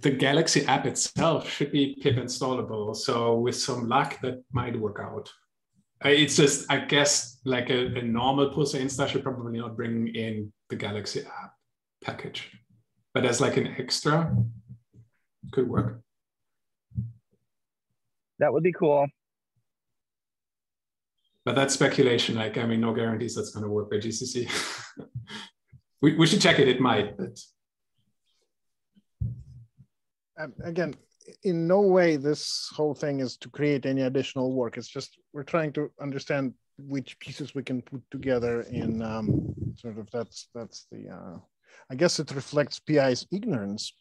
the Galaxy app itself should be pip installable. So with some luck, that might work out. Uh, it's just, I guess, like a, a normal Pulsar install should probably not bring in the Galaxy app package, but as like an extra, could work. That would be cool. But that's speculation. Like, I mean, no guarantees that's going to work by GCC. we, we should check it. It might, but um, again, in no way this whole thing is to create any additional work. It's just we're trying to understand which pieces we can put together in um, sort of that's that's the uh, I guess it reflects PI's ignorance.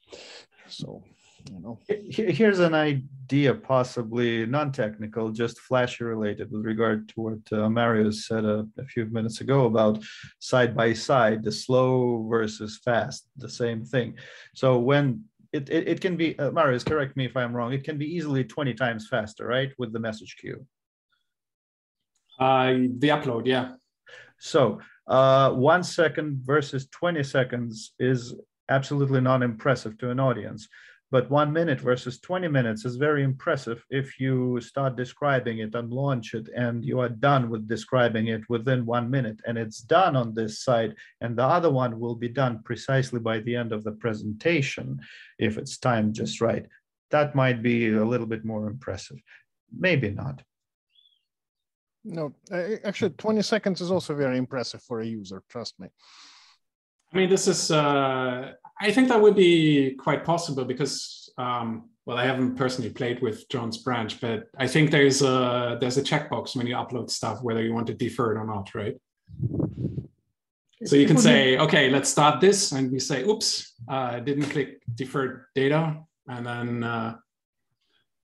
So you know. Here's an idea, possibly non-technical, just flashy related with regard to what uh, Mario said a, a few minutes ago about side by side, the slow versus fast, the same thing. So when it, it, it can be, uh, Marius, correct me if I'm wrong, it can be easily 20 times faster, right, with the message queue. Uh, the upload, yeah. So uh, one second versus 20 seconds is absolutely not impressive to an audience. But one minute versus 20 minutes is very impressive if you start describing it and launch it and you are done with describing it within one minute and it's done on this side and the other one will be done precisely by the end of the presentation if it's timed just right. That might be a little bit more impressive. Maybe not. No, uh, actually, 20 seconds is also very impressive for a user, trust me. I mean, this is, uh, I think that would be quite possible because, um, well, I haven't personally played with John's branch, but I think there's a, there's a checkbox when you upload stuff, whether you want to defer it or not, right? So you can say, okay, let's start this. And we say, oops, uh, I didn't click deferred data. And then uh,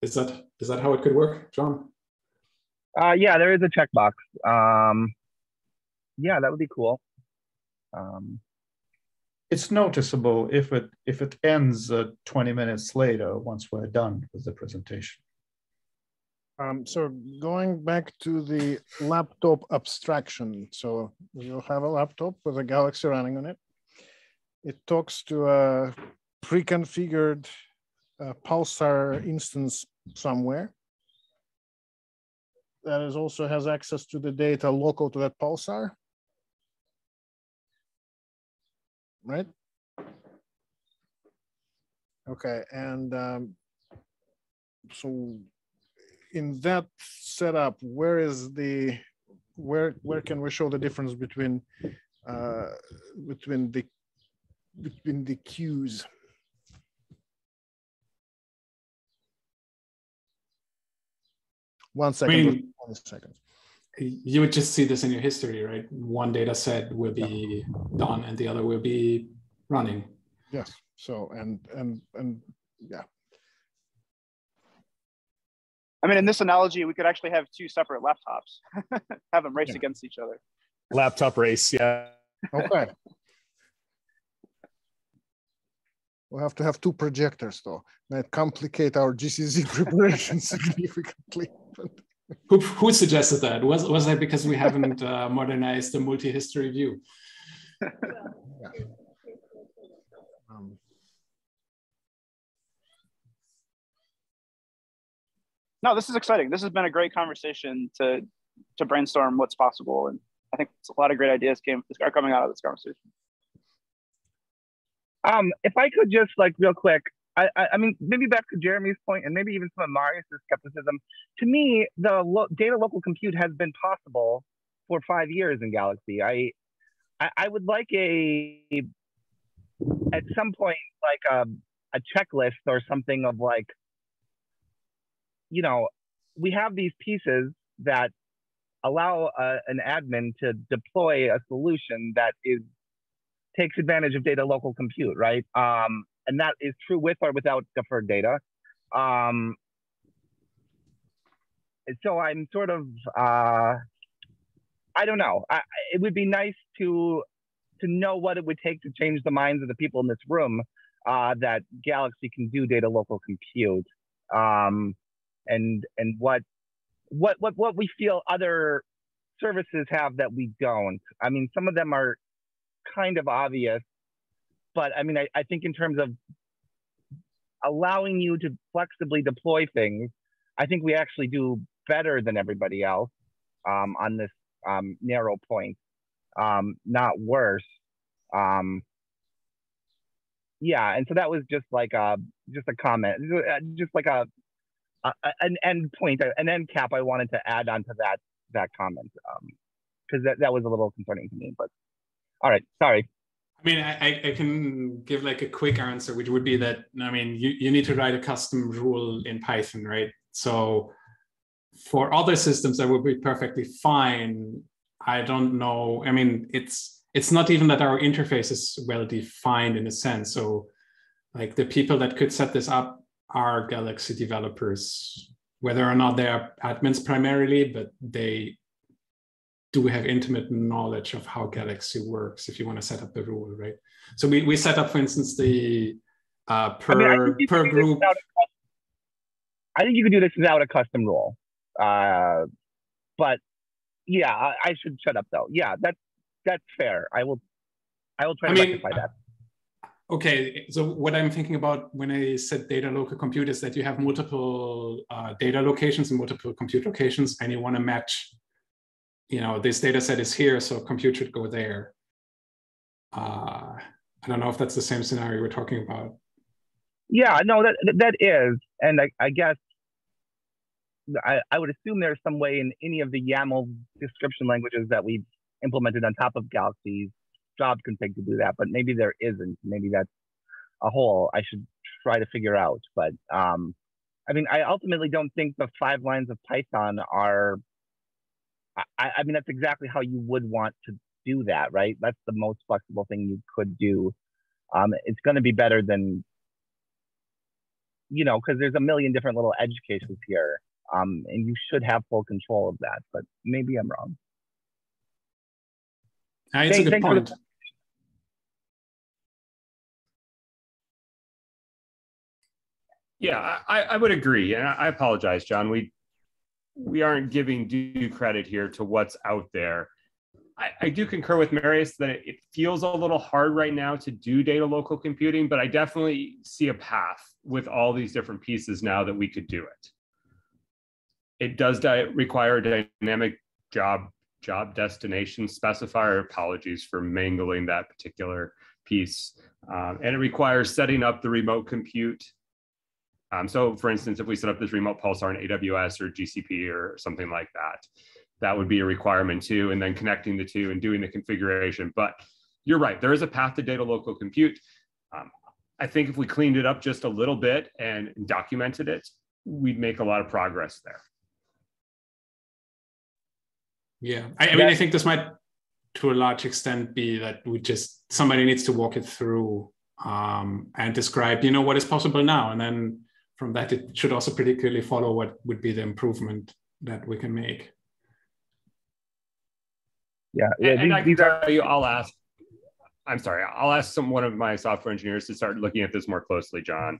is that, is that how it could work, John? Uh, yeah, there is a checkbox. Um, yeah, that would be cool. Um, It's noticeable if it if it ends uh, 20 minutes later once we're done with the presentation. Um, so going back to the laptop abstraction. So you'll have a laptop with a Galaxy running on it. It talks to a pre-configured uh, Pulsar instance somewhere. That is also has access to the data local to that Pulsar. Right? Okay, and um, so in that setup, where is the where where can we show the difference between uh, between the between the queues? One second, mean- one second. You would just see this in your history, right? One data set will be done and the other will be running. Yes. So and and and yeah. I mean, in this analogy, we could actually have two separate laptops, have them race Yeah. against each other. Laptop race, yeah. Okay. We'll have to have two projectors though. That complicate our GCC preparation significantly. Who, who suggested that? Was, was that because we haven't uh, modernized the multi-history view? Um, No, this is exciting. This has been a great conversation to to brainstorm what's possible, and I think a lot of great ideas came are coming out of this conversation. Um, if I could just like real quick, I, I, mean, maybe back to Jeremy's point, and maybe even some of Marius's skepticism. To me, the lo- data local compute has been possible for five years in Galaxy. I, I, I would like a at some point like a a checklist or something of like, you know, we have these pieces that allow uh, an admin to deploy a solution that is takes advantage of data local compute, right? Um, and that is true with or without deferred data. Um, so I'm sort of, uh, I don't know. I, it would be nice to to know what it would take to change the minds of the people in this room uh, that Galaxy can do data local compute, um, and and what what what what we feel other services have that we don't. I mean, some of them are kind of obvious, but I mean, I, I think in terms of allowing you to flexibly deploy things, I think we actually do better than everybody else um, on this um, narrow point, um, not worse. Um, yeah, and so that was just like a just a comment, just like a, a an end point, an end cap. I wanted to add on to that that comment because that that was a little concerning to me. But all right, sorry. I mean, I, I can give like a quick answer, which would be that, I mean, you, you need to write a custom rule in Python, right? So for other systems, that would be perfectly fine. I don't know. I mean, it's it's not even that our interface is well defined in a sense. So like the people that could set this up are Galaxy developers, whether or not they are admins primarily, but they do have intimate knowledge of how Galaxy works if you want to set up the rule, right? So we, we set up, for instance, the uh, per, I mean, per group. I think you could do this without a custom rule. Uh, but yeah, I, I, should shut up though. Yeah, that's that's fair. I will I will try to mean, rectify that. Okay, so what I'm thinking about when I said data local compute is that you have multiple uh, data locations and multiple compute locations, and you want to match, you know, this data set is here, so compute should go there. Uh, I don't know if that's the same scenario we're talking about. Yeah, no, that that is, and I, I guess I, I would assume there's some way in any of the YAML description languages that we've implemented on top of Galaxy's job config to do that, but maybe there isn't. Maybe that's a hole I should try to figure out. But um, I mean, I ultimately don't think the five lines of Python are. I, I mean, that's exactly how you would want to do that, right? That's the most flexible thing you could do. Um, it's going to be better than, you know, because there's a million different little edge cases here, um, and you should have full control of that. But maybe I'm wrong. it's Thank, a good point. Yeah, I, I would agree, and I apologize, John. We we aren't giving due credit here to what's out there. I, I, do concur with Marius that it feels a little hard right now to do data local computing, but I definitely see a path with all these different pieces now that we could do it. It does require a dynamic job job destination specifier. Apologies for mangling that particular piece. Um, and it requires setting up the remote compute. Um, so for instance, if we set up this remote pulsar in AWS or GCP or something like that, that would be a requirement too. And then connecting the two and doing the configuration. But you're right, there is a path to data local compute. Um, I think if we cleaned it up just a little bit and documented it, we'd make a lot of progress there. Yeah, I, I mean, I think this might, to a large extent, be that we just somebody needs to walk it through um, and describe, you know, what is possible now, and then from that, it should also particularly follow what would be the improvement that we can make yeah, yeah. And, these, and I can tell are... you, I'll ask. I'm sorry, I'll ask some one of my software engineers to start looking at this more closely, John.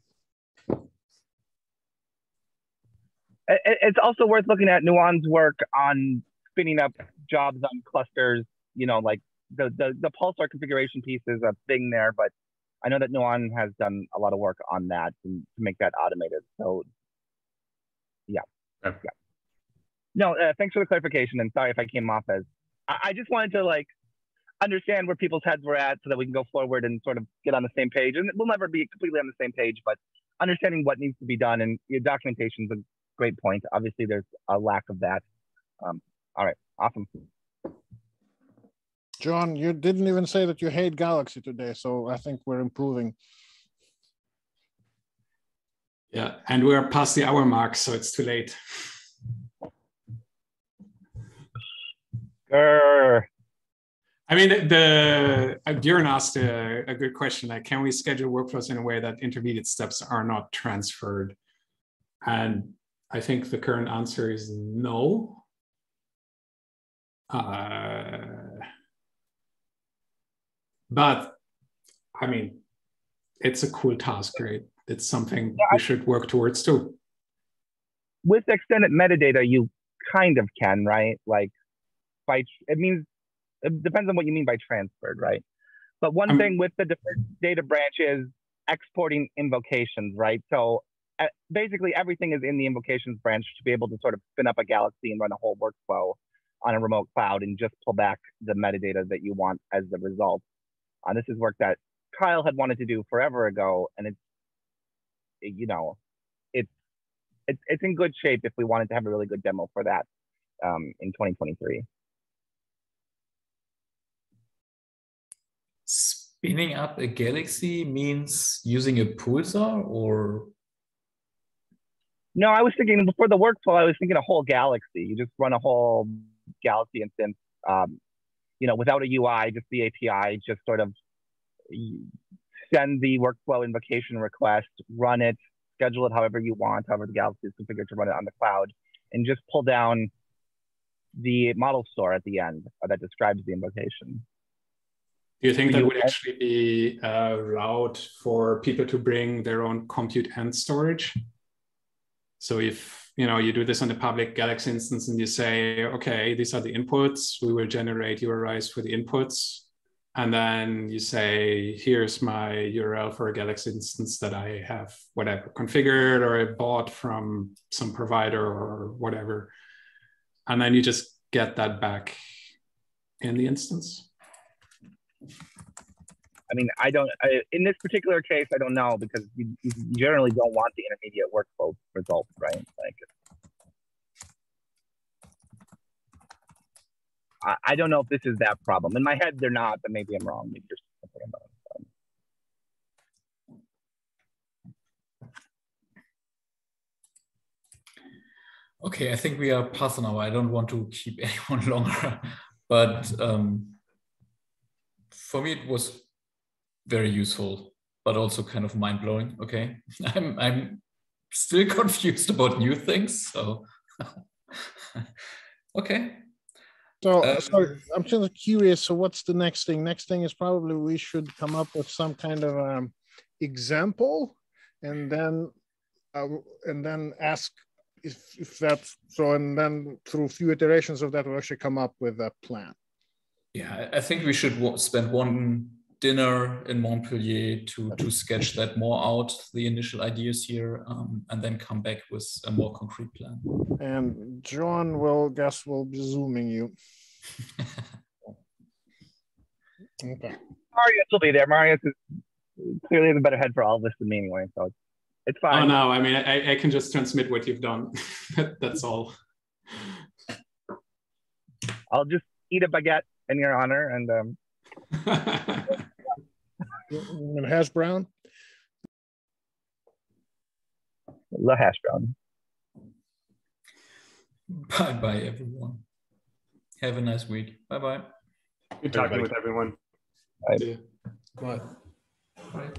It's also worth looking at Nuwan's work on spinning up jobs on clusters. You know, like the the, the pulsar configuration piece is a thing there, but I know that Nuwan has done a lot of work on that to, to make that automated. So, yeah, okay. yeah. No, uh, thanks for the clarification, and sorry if I came off as I just wanted to like understand where people's heads were at so that we can go forward and sort of get on the same page. And we'll never be completely on the same page, but understanding what needs to be done and your documentation is a great point. Obviously, there's a lack of that. Um, all right, awesome. John, you didn't even say that you hate Galaxy today, so I think we're improving. Yeah, and we're past the hour mark, so it's too late. Grr. I mean, the uh, Björn asked a, a, good question. Like, can we schedule workflows in a way that intermediate steps are not transferred? And I think the current answer is no. Uh, but I mean, it's a cool task, right? It's something yeah, we should work towards too. With extended metadata, you kind of can, right? Like by it means it depends on what you mean by transferred, right? But one um, thing with the data branch is exporting invocations, right? So uh, basically everything is in the invocations branch to be able to sort of spin up a galaxy and run a whole workflow on a remote cloud and just pull back the metadata that you want as the result. Uh, this is work that Kyle had wanted to do forever ago, and it's you know, it's it's it's in good shape if we wanted to have a really good demo for that um, in 2023. spinning up a galaxy means using a pulsar or no i was thinking before the workflow i was thinking a whole galaxy you just run a whole galaxy instance um, you know without a ui just the api just sort of send the workflow invocation request run it schedule it however you want, however the Galaxy is configured to run it on the cloud, and just pull down the model store at the end that describes the invocation. Do you think that would actually be a route for people to bring their own compute and storage? So if you know you do this on the public Galaxy instance and you say, okay, these are the inputs, we will generate URIs for the inputs, and then you say, here's my URL for a Galaxy instance that I have whatever configured or I bought from some provider or whatever, and then you just get that back in the instance. I mean, I don't, I, in this particular case, I don't know because you, you generally don't want the intermediate workflow result, right? Like, I, I don't know if this is that problem. In my head, they're not, but maybe I'm wrong. Maybe there's something. Okay, I think we are past an hour. I don't want to keep anyone longer, but um, for me it was very useful, but also kind of mind blowing. Okay, I'm I'm still confused about new things. So okay, So, Um, so I'm just curious. So, what's the next thing? Next thing is probably we should come up with some kind of um, example, and then uh, and then ask if, if that's so, and then through a few iterations of that, we'll actually come up with a plan. yeah, I think we should spend one dinner in Montpellier to to sketch that more out, the initial ideas here, um, and then come back with a more concrete plan. And John will guess will be zooming you. Okay. Marius will be there. Marius is clearly the better head for all of this than me anyway, so it's, it's Oh fine. no, I mean I, I can just transmit what you've done. That- That's all. I'll just eat a baguette in your honor and um, And hash brown. the hash brown. Bye bye, everyone. Have a nice week. Bye bye. Good talking Everybody. with everyone. Yeah. Bye.